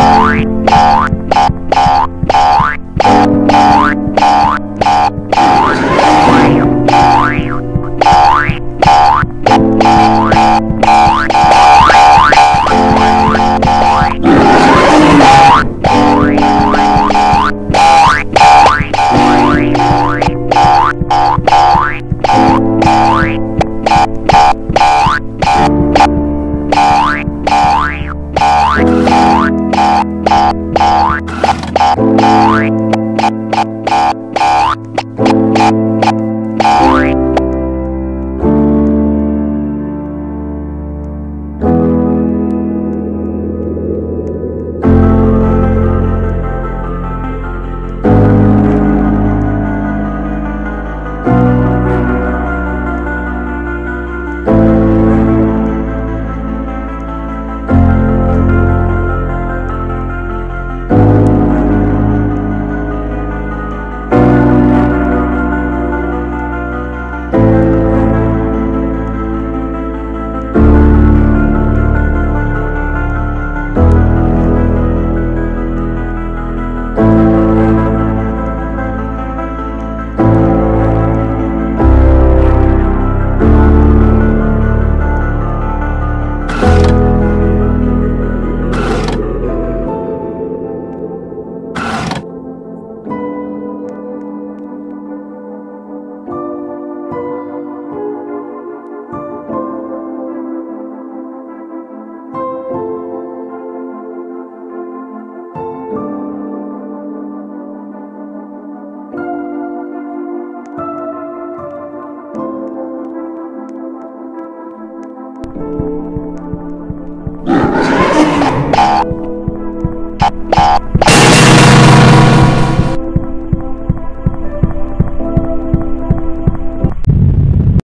Bye.